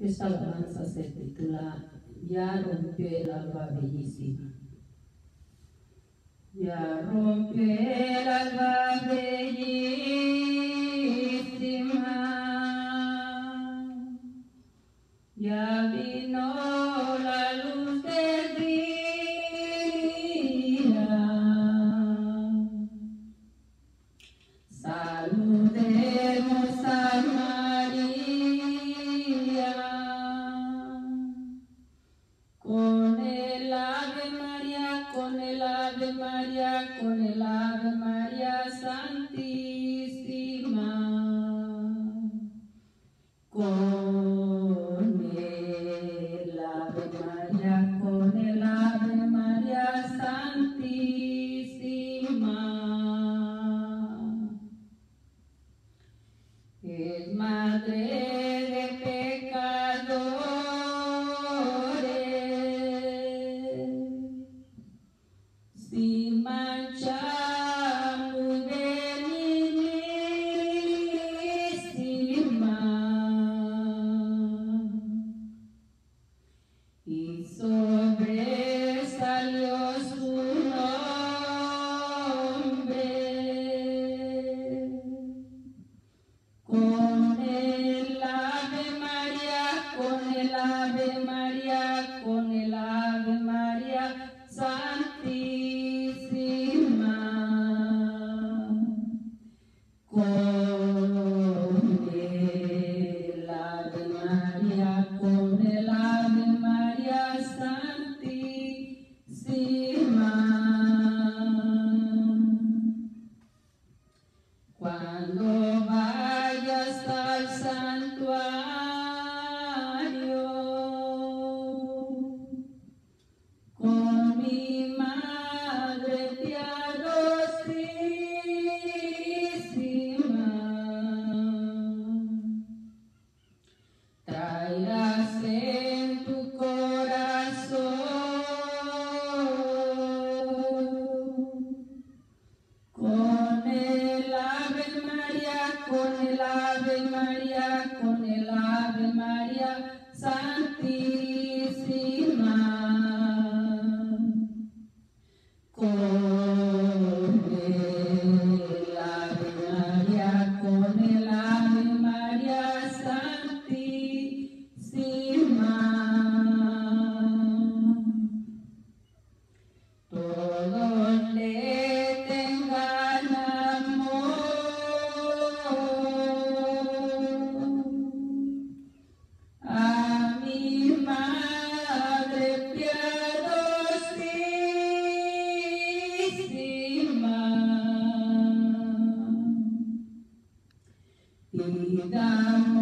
Esta alabanza se titula Ya rompió el alba bellísima. Ya rompió el alba bellísima. Ya down.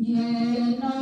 ಏನೋ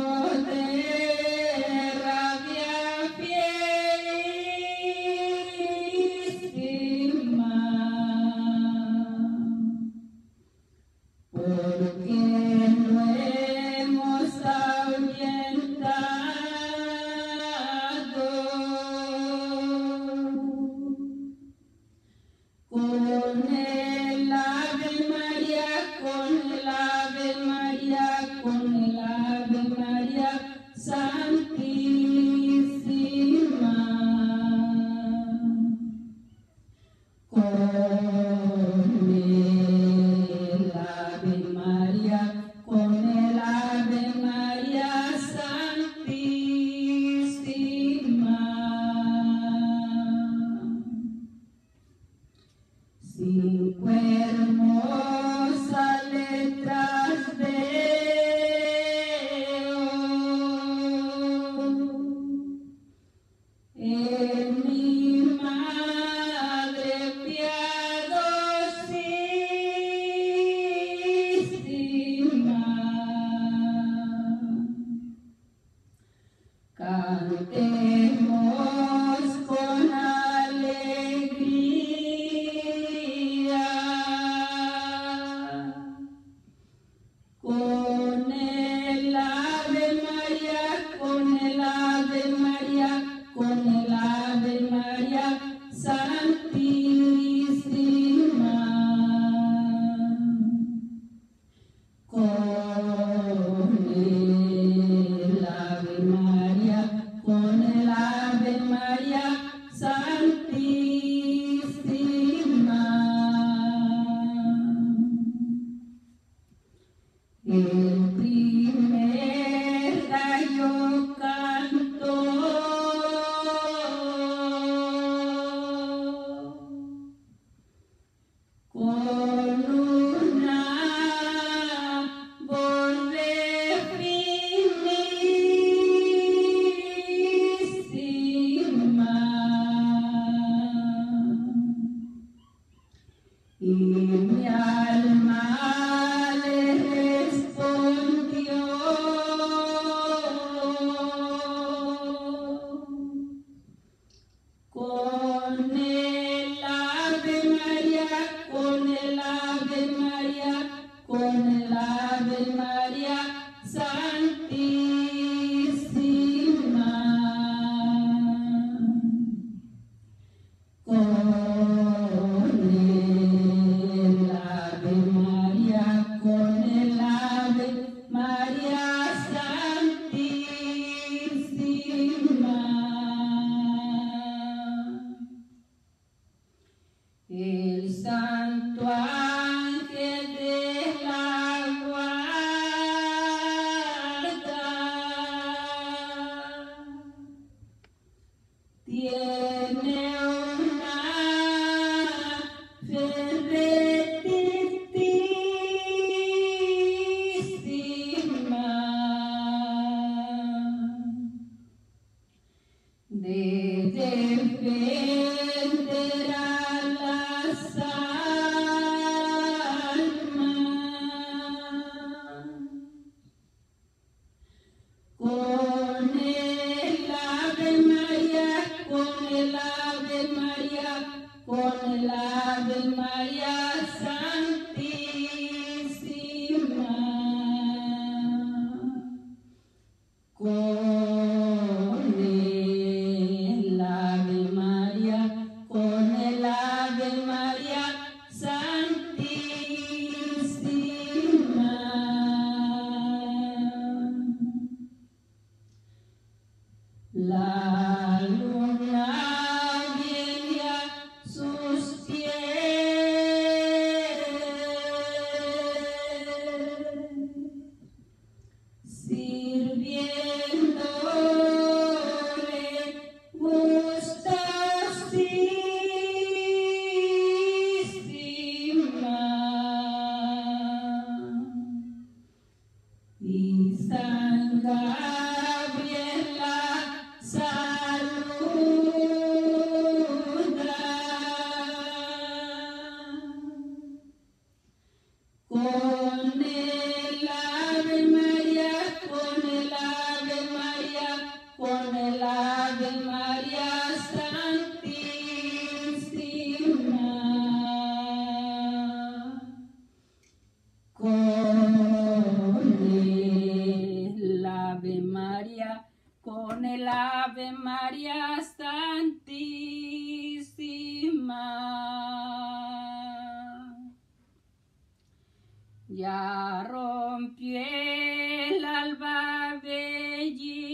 Ya rompió el alba bellísima.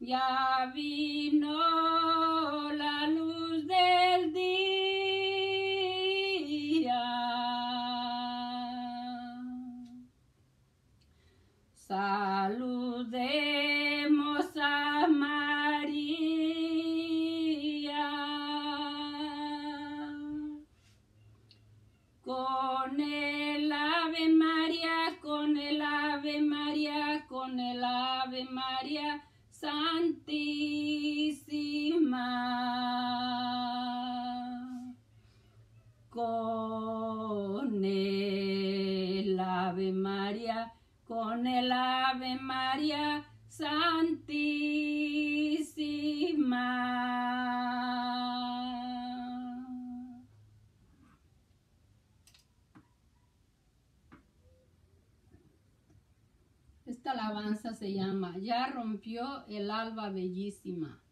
Ya vino María Santísima. Con el Ave María, con el Ave María Santísima. alabanza se llama Ya rompió el alba bellísima.